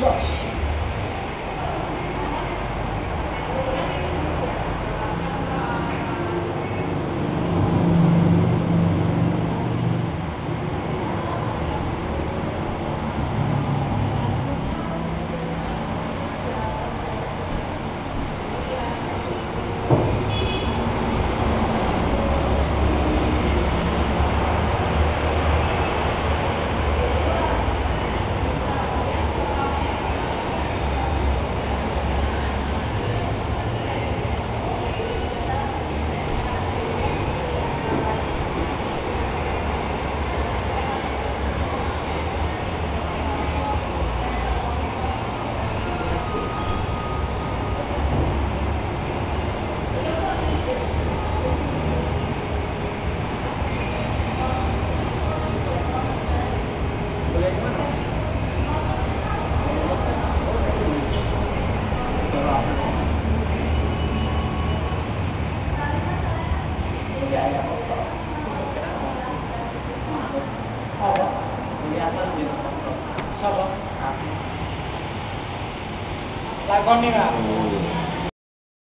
trust. Sapa? Lakon nih,